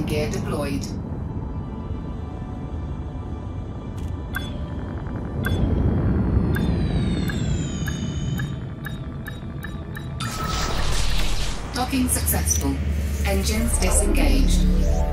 Landing gear deployed. Docking successful. Engines disengaged.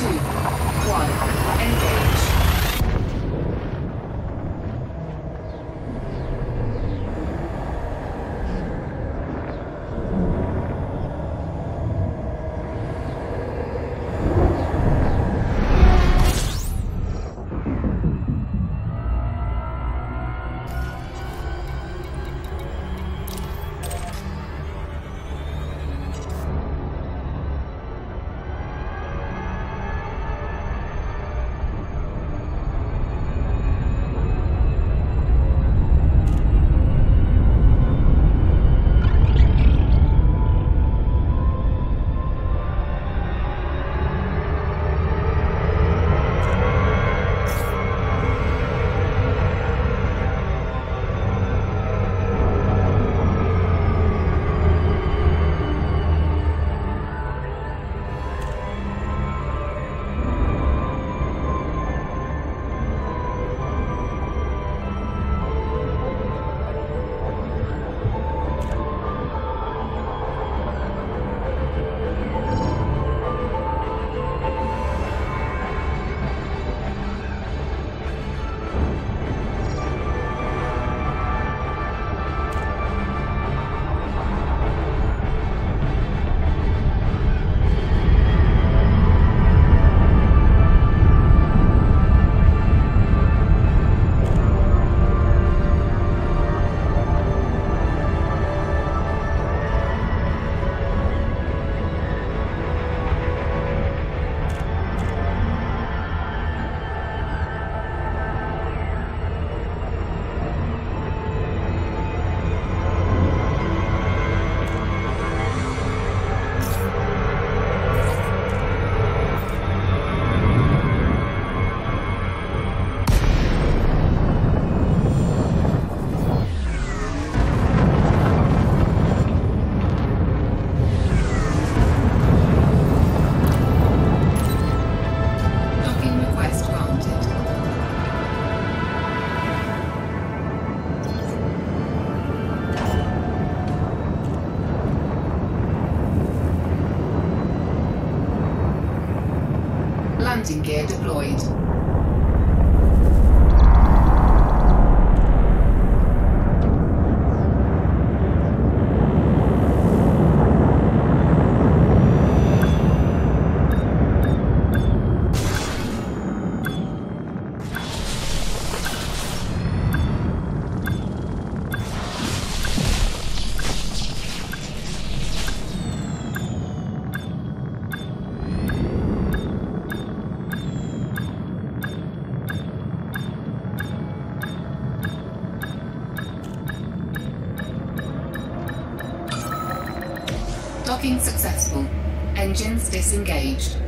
too. Docking successful. Engines disengaged.